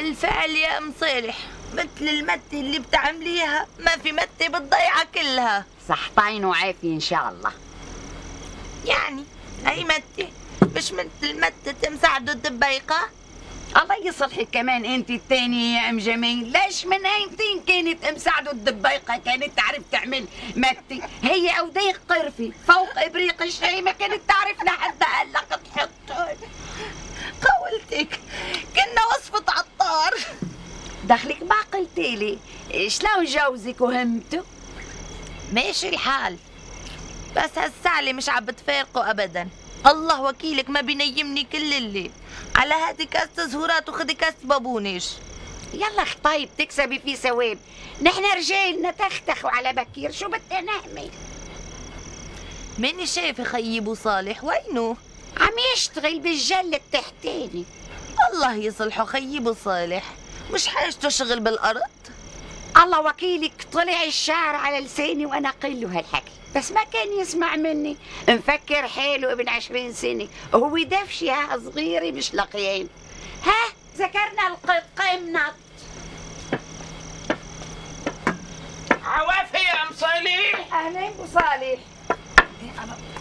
بالفعل يا أم صالح. مثل المتة اللي بتعمليها ما في متة بتضيعها كلها. صحتين وعافية إن شاء الله. يعني أي متة مش مثل متة مساعدة الدبيقة؟ الله يصلحك كمان أنت الثانية يا أم جميل. ليش من أيمتين كانت ام سعدو الدبيقة كانت تعرف تعمل متي هي اوديق قرفي فوق إبريق الشاي ما كانت تعرف لحتى هلا تحط قولتك كنا وصفة عطار دخلك ما قلتي لي. شلون جوزك وهمته؟ ماشي الحال. بس هالسعلة مش عم بتفارقه ابدا. الله وكيلك ما بينيمني كل الليل. على هاتي كاسة زهورات وخدي كاسة بابونش يلا اخ طيب تكسبي في ثواب. نحن رجال نتختخ على بكير. شو بدنا نعمل ماني شايفة خيي ابو صالح وينه؟ عم يشتغل بالجل التحتاني. الله يصلحه خيي أبو صالح. مش حاجته شغل بالأرض؟ الله وكيلك طلع الشعر على لساني وأنا قل له هالحكي. بس ما كان يسمع مني. مفكر حاله ابن عشرين سنة. وهو دفشي ها صغيرة مش لقيان. ها؟ ذكرنا القط قمنط عوافي يا أم صالح. اهلين أبو صالح.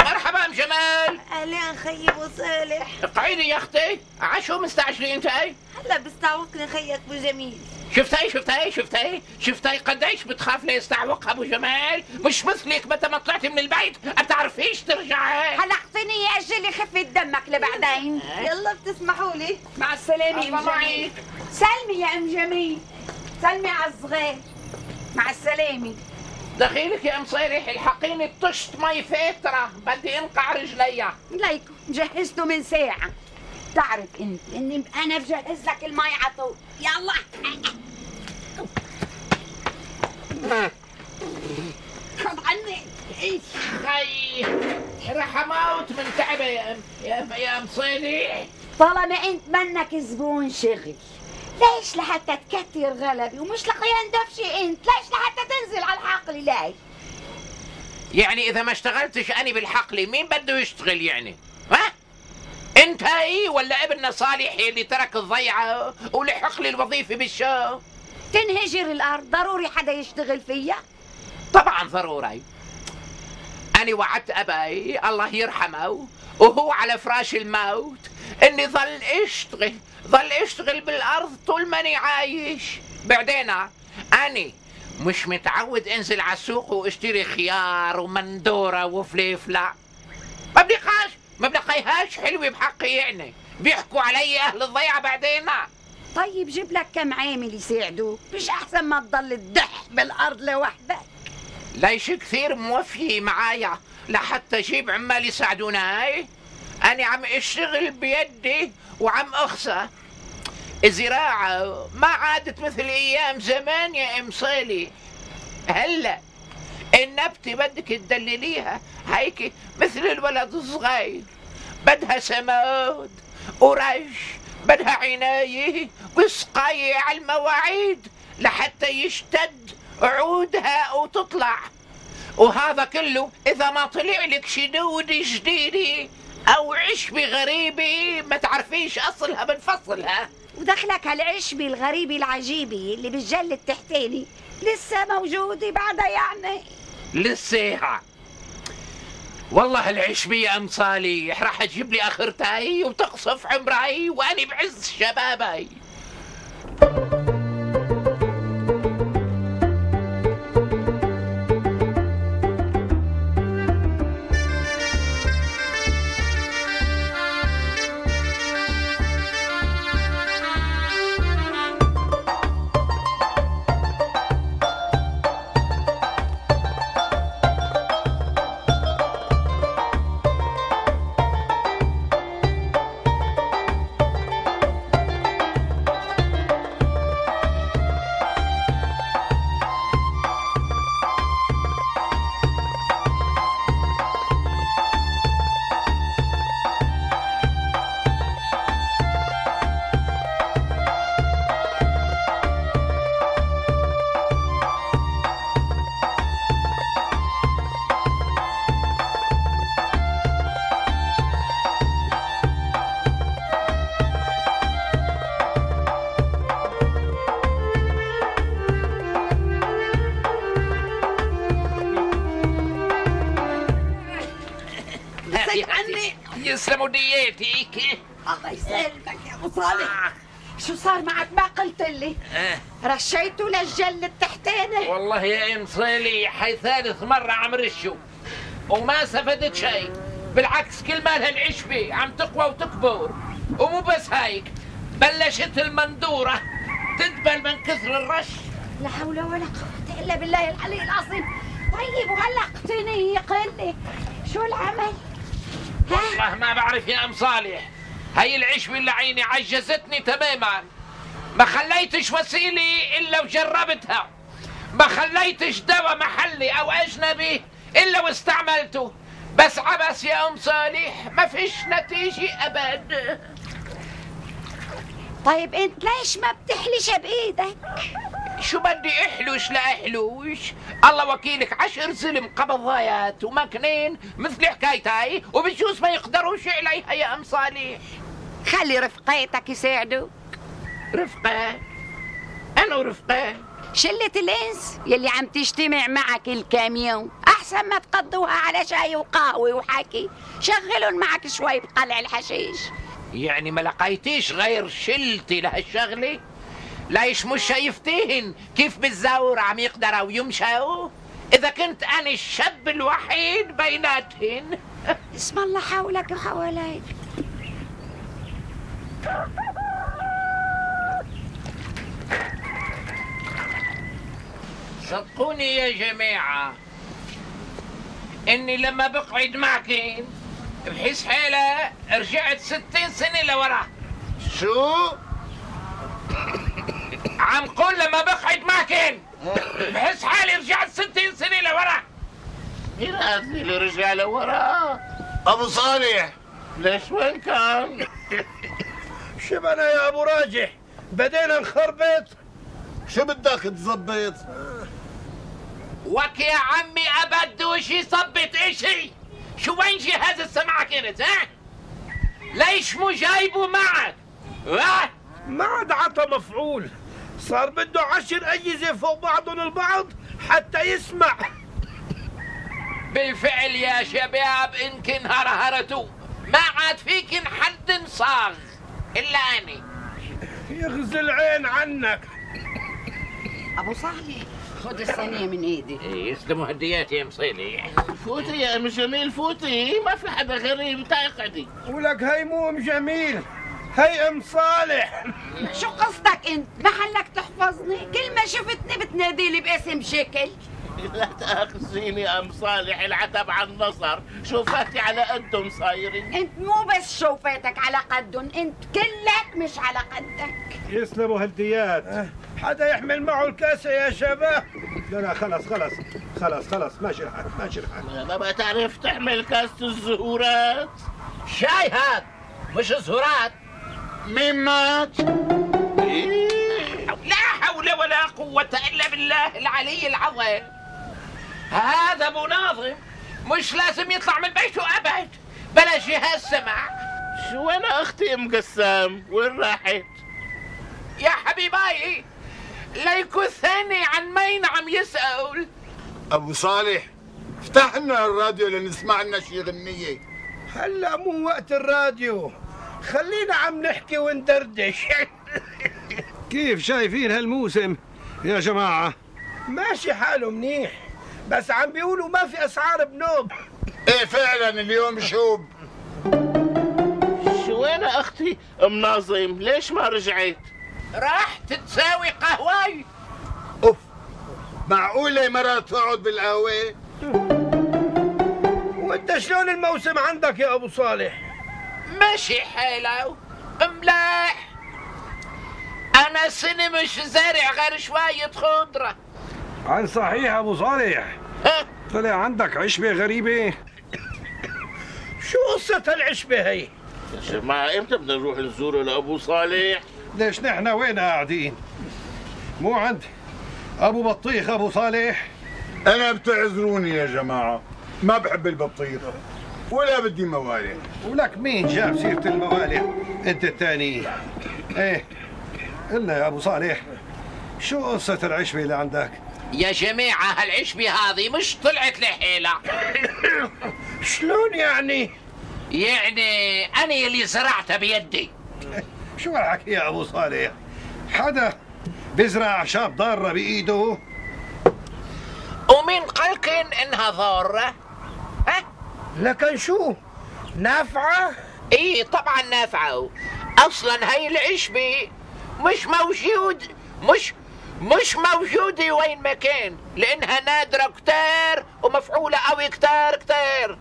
مرحبا ام جمال اهلين خيي أبو صالح. قعيدي يا أختي. عشو مستعجلين انتي هلا بستعوقني خيك أبو جميل. شفتي شفتي شفتي. شفتي قديش بتخاف ليستعوقها أبو جمال؟ مش مثلك متى ما طلعتي من البيت ما بتعرفيش ترجعي. حلقتني يا اجلي خفة دمك لبعدين. يلا بتسمحوا لي. مع السلامة أم جميل. سلمي يا أم جميل. سلمي على الصغير مع السلامة. دخيلك يا صالح الحقيني بطشت مي فاترة بدي انقع رجليا ليكو جهزته من ساعة. تعرف أنت إني أنا بجهز لك المي عطول يلا. خد عني خي رح أموت من تعبه يا يا صالح طالما أنت منك زبون شغل. ليش لحتى تكتر غلبي ومش لقيان دفشي انت؟ ليش لحتى تنزل على الحقل ليش يعني إذا ما اشتغلتش أني بالحقل مين بده يشتغل يعني؟ ها؟ أنت اي ولا ابننا صالح اللي ترك الضيعة ولحق لي الوظيفة بالشو تنهجر الأرض ضروري حدا يشتغل فيها طبعا ضروري. أنا وعدت أبي الله يرحمه وهو على فراش الموت إني ظل أشتغل ظل أشتغل بالأرض طول ماني عايش. بعدين أنا مش متعود أنزل على السوق وأشتري خيار ومندورة وفليفلة. ما بلقاش ما بلقيهاش حلوة بحقي يعني. بيحكوا علي أهل الضيعة بعدين. طيب جيب لك كم عامل يساعدوك. مش أحسن ما تضل تدح بالأرض لوحدك. ليش كثير موفي معايا. لحتى أجيب عمال يساعدوناي أنا عم أشتغل بيدي وعم اخسى الزراعة ما عادت مثل أيام زمان يا أم صالي. هلأ النبتة بدك تدلليها. هيك مثل الولد الصغير. بدها سماد ورش بدها عناية وسقاية على المواعيد لحتى يشتد عودها وتطلع. وهذا كله إذا ما طلع لك شدود جديدة أو عشبة غريبة ما تعرفيش أصلها من فصلها. ودخلك هالعشبة الغريبة العجيبة اللي بالجل التحتاني لسه موجودة بعدها يعني. لسه. والله العشبة يا أم صالح راح تجيب لي آخرتي وتقصف عمري وأنا بعز شبابي. بعد عني. يسلموا دياتك الله يسلمك يا أبو صالح. شو صار معك؟ ما قلت لي. آه. رشيته للجل التحتاني والله يا ام صالح هي ثالث مرة عم رشوا وما استفدت شيء. بالعكس كل ما لها العشبة عم تقوى وتكبر. ومو بس هيك بلشت المندورة تدبل من كثر الرش. لا حول ولا قوة إلا بالله العلي العظيم. طيب وهلقتني قل لي شو العمل؟ والله ما بعرف يا أم صالح. هي العشبة اللي عيني عجزتني تماما. ما خليتش وسيلة إلا وجربتها. ما خليتش دواء محلي أو أجنبي إلا واستعملته. بس عبس يا أم صالح ما فيش نتيجة أبد. طيب أنت ليش ما بتحلش بإيدك؟ شو بدي إحلوش لا إحلوش؟ الله وكيلك عشر زلم قبضايات ومكنين مثل حكايتاي وبجوز ما يقدروش عليها يا أم صالح. خلي رفقاتك يساعدوا رفقة؟ أنا ورفقة شلة الإنس يلي عم تجتمع معك الكام يوم. أحسن ما تقضوها على شاي وقهوة وحكي. شغلهم معك شوي بقلع الحشيش. يعني ما لقيتيش غير شلتي لهالشغلة؟ ليش مش شايفتين؟ كيف بالزور عم يقدروا يمشوا؟ إذا كنت أنا الشاب الوحيد بيناتهن. اسم الله حولك وحواليك. صدقوني يا جماعة إني لما بقعد معكن بحس حالة رجعت ستين سنة لورا. شو؟ عم قول لما بقعد معكن بحس حالي رجعت ستين سنة لورا. مين هذا اللي رجع لورا؟ أبو صالح. ليش وين كان؟ شبنا يا أبو راجح. بدينا نخربط شو بدك تظبط؟ وك يا عمي أبد وش يصبت إشي. شو وين جهاز السماعة كنت ها؟ ليش مو جايبه معك؟ ها؟ ما عاد عطى مفعول. صار بده عشر أجهزة فوق بعضهم البعض حتى يسمع. بالفعل يا شباب إنكن هرهرتوا. ما عاد فيكن حد صاغ إلا اني يغزي العين عنك. أبو صالح خذ الثانية من إيدي. يسلموا هديات يا مصيلي فوتي يا أم جميل فوتي. ما في حدا غريب تقعدي ولك هي مو ام جميل. هي أم صالح. شو قصدك انت؟ محلك تحفظني؟ كل ما شفتني بتنادي لي باسم شكل. لا تأخذيني يا أم صالح العتب على النظر شوفاتي على قدهم صايرين. إنت مو بس شوفاتك على قدهم إنت كلك مش على قدك. يسلموا هالديات. حدا يحمل معه الكاسة يا شباب؟ لا لا خلص خلص خلص خلص ماشي الحال ماشي الحال ما بقى تعرف تحمل كاسة الزهورات. شاي هاد مش زهورات. مين مات؟ لا حول ولا قوة إلا بالله العلي العظيم. هذا أبو ناظم مش لازم يطلع من بيته أبد. بلا جهاز سمع شو أنا أختي أم قسام؟ وين راحت؟ يا حبيباي ليكو الثاني عن مين عم يسأل؟ أبو صالح افتح لنا الراديو لنسمع لنا شي غنية. هلا مو وقت الراديو. خلينا عم نحكي وندردش. كيف شايفين هالموسم يا جماعة؟ ماشي حاله منيح بس عم بيقولوا ما في أسعار بنوب إيه فعلا اليوم شوب. شو وين أختي؟ أم ناظم؟ ليش ما رجعت؟ راح تتساوي قهواي. أوف معقولة مرة تقعد بالقهوة؟ وأنت شلون الموسم عندك يا أبو صالح؟ ماشي حالة. ملاح. أنا سنة مش زارع غير شوية خضرة. عن صحيح أبو صالح؟ طلع عندك عشبة غريبة؟ شو قصة هالعشبة هي؟ يا جماعة إمتى بدنا نروح نزوره لأبو صالح؟ ليش نحن وين قاعدين؟ مو عند. أبو بطيخ أبو صالح. أنا بتعذروني يا جماعة. ما بحب البطيخ. ولا بدي موالح ولك مين جاب سيرة الموالح أنت الثاني. إيه قلنا يا أبو صالح. شو قصة العشبة اللي عندك؟ يا جماعة هالعشبة هذه مش طلعت لحيلة شلون يعني؟ يعني أنا اللي زرعتها بيدي. شو الحكي يا أبو صالح؟ حدا بيزرع أعشاب ضارة بإيده؟ ومين قالكن إنها ضارة؟ ها؟ لكن شو؟ نافعة؟ إيه طبعا نافعة. أصلا هاي العشبة مش موجود مش مش موجودة وين ما كان لأنها نادرة كتير ومفعولة قوي كتير كتير.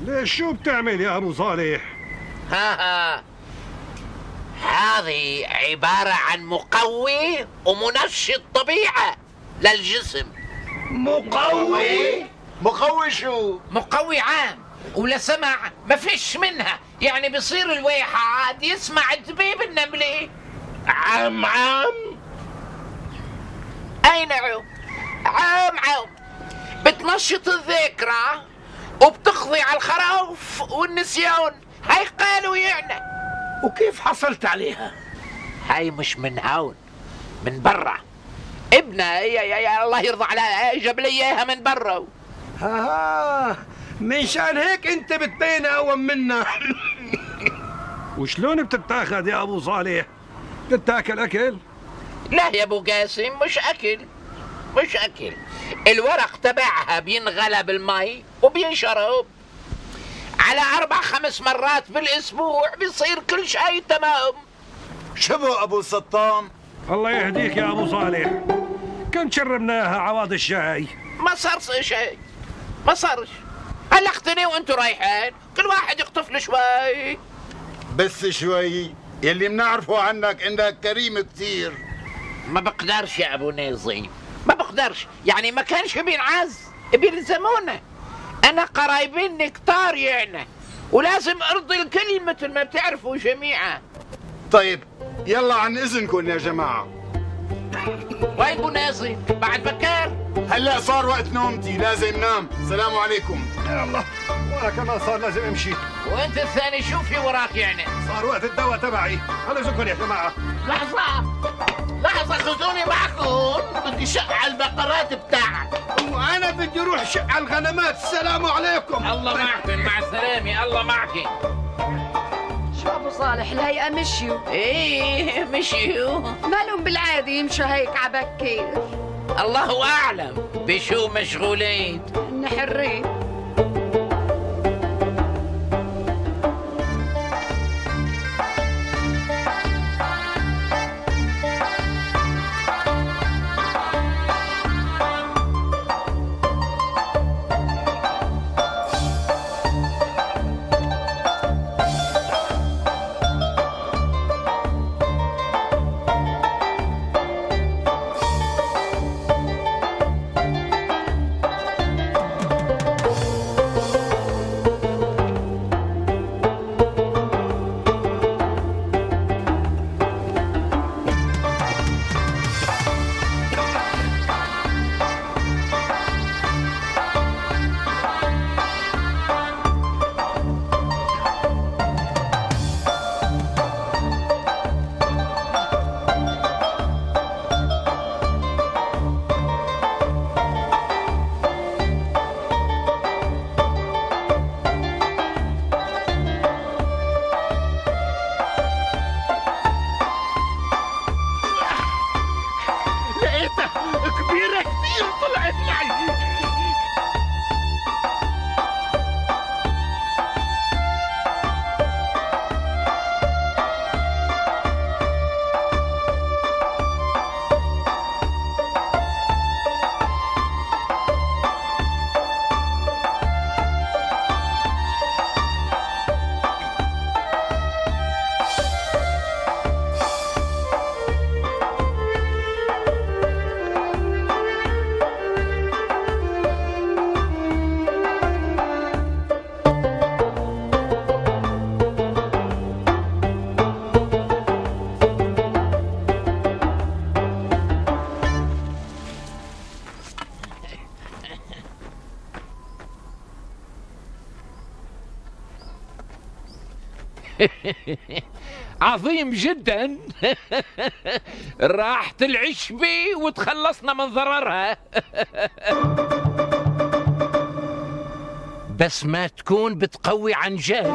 ليش شو بتعمل يا أبو صالح؟ ها ها. هذه عبارة عن مقوي ومنشط طبيعة للجسم. مقوي؟ مقوي شو؟ مقوي عام. ولا سمع؟ ما فيش منها. يعني بصير الواحد يسمع دبيب النملة عام عام. اي نعم عام عام بتنشط الذاكرة وبتقضي على الخروف والنسيان. هاي قالوا يعني. وكيف حصلت عليها؟ هاي مش من هون من برا. ابنها يا, يا, يا الله يرضى عليها جاب لي إياها من برا. ها. منشان هيك انت بتبين اقوى منا. وشلون بتتاخذ يا ابو صالح؟ بتتاكل اكل؟ لا يا ابو قاسم مش اكل مش اكل. الورق تبعها بينغلى بالمي وبينشرب. على أربع خمس مرات بالاسبوع بيصير كل شيء تمام. شبه ابو سطام الله يهديك يا ابو صالح. كم شربناها عواض الشاي. ما صار شيء ما صارش هلا اختني وانتوا رايحين. كل واحد يقطف له شوي. بس شوي. يلي بنعرفه عنك انك كريم كثير. ما بقدرش يا أبو ناظم ما بقدرش. يعني ما كانش بينعز بيلزمونا أنا قرايبيني كتار يعني. ولازم أرضي الكل مثل ما بتعرفوا جميعا. طيب يلا عن إذنكم يا جماعة. وين ناظم بعد بكار. هلا صار وقت نومتي لازم نام. سلام عليكم. يا الله. وأنا كمان صار لازم امشي. وانت الثاني شو في وراك يعني؟ صار وقت الدواء تبعي. على اذنكم يا جماعة. لحظة. لحظة خذوني معكم. بدي شق على البقرات بتاعك. وأنا بدي أروح شق على الغنمات. السلام عليكم. الله معكم. مع السلامة. الله معكم شو ابو صالح الهيئة مشيوا إيه مشيوا مالهم بالعاده يمشوا هيك عبكير الله أعلم. بشو مشغولين؟ نحرين. عظيم جدا. راحت العشبة وتخلصنا من ضررها. بس ما تكون بتقوي عن جهل